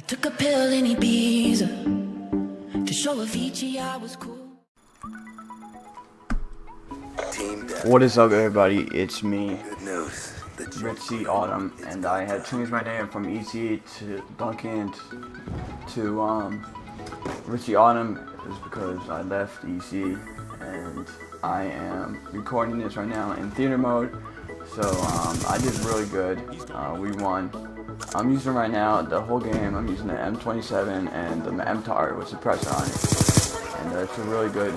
I took a pill in Ibiza to show Avicii I was cool. What is up, everybody? It's me, Good news. The J- Ritzy Autumn, and I had changed my name from EC to Duncan to um, Ritzy Autumn is because I left EC and I am recording this right now in theater mode. So um, I did really good. Uh, we won. I'm using right now the whole game. I'm using the M27 and the MTAR with suppressor on it, and uh, it's a really good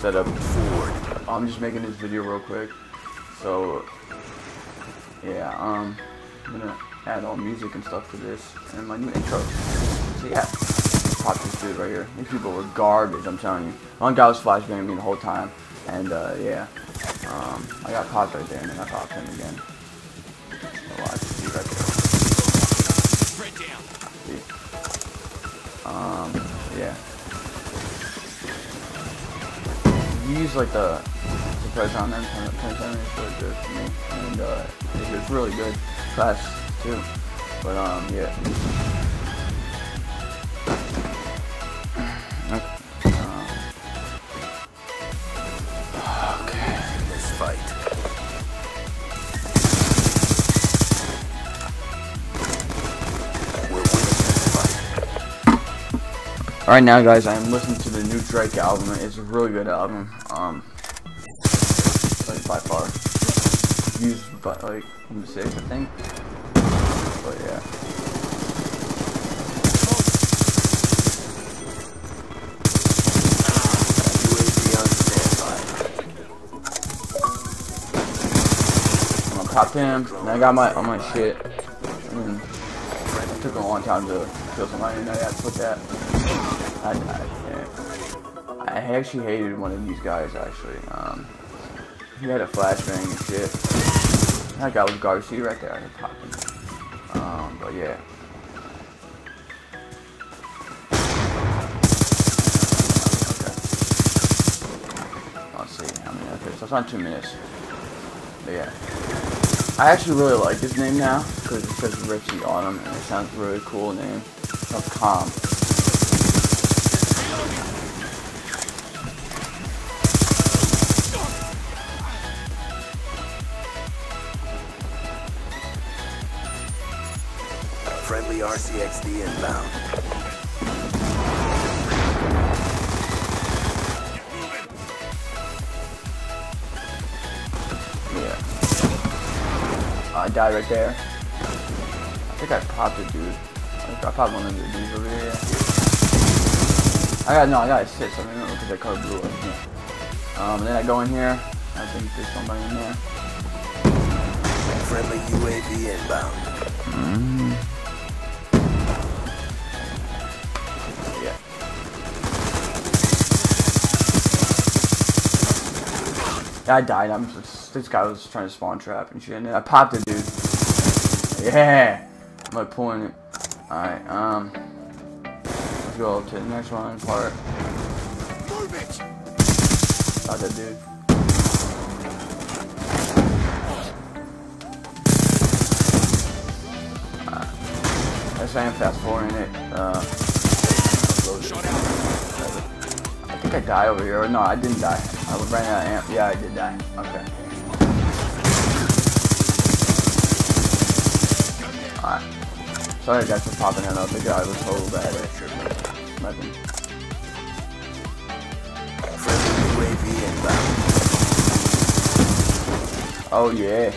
setup. Ford. I'm just making this video real quick. So, yeah, um, I'm gonna add all music and stuff to this and my new intro. So yeah, pop this dude right here. These people were garbage, I'm telling you. One guy was flashbanging me the whole time, and uh, yeah, um, I got popped right there, and then I popped him again. So watch, see right there. See. Um, yeah. use like the suppressor on them kind of kind of is really good for me, and uh, it was really good fast too. But um, yeah. Fight. Now guys, I am listening to the new Drake album. It's a really good album. Um, like by far, used by like six, I think. But yeah. I'm him. And I got my all my shit. And it took a long time to kill somebody. And I had to put that. I died. I actually hated one of these guys. Actually, um, he had a flashbang and shit. That guy was. See right there. I could pop him. Um, but yeah. Let's see how many. So it's on two minutes. But yeah. I actually really like his name now because it says Richie Autumn and it sounds really cool name. Sounds calm. Friendly RCXD inbound. I died right there. I think I popped a dude. I popped one of the dudes over here. I got no, I got six. I mean, because I color blue. Um, and then I go in here. I think there's somebody in there. Friendly UAV inbound. I died. I'm just, this guy was trying to spawn trap and shit. And I popped it, dude. Yeah. I'm like pulling it. Alright, um. Let's go to the next one part. Got that dude. That's why I'm fast forwarding it. Uh, I think I died over here. Or no, I didn't die. I ran out of amp. Yeah, I did die. Okay. Alright. Sorry guys for popping that up. The guy was so bad at. Nothing. Inbound. Uh, oh yeah.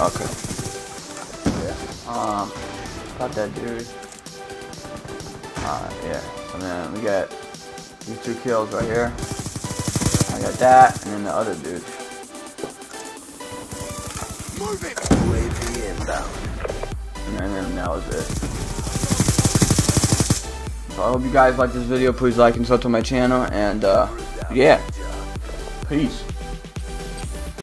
Okay. Yeah. Um, got that dude. Uh, yeah. And then we got these two kills right here. I got that, and then the other dude. Move it. UAV inbound. And then that was it. So I hope you guys like this video. Please like and subscribe to my channel. And uh, yeah, peace.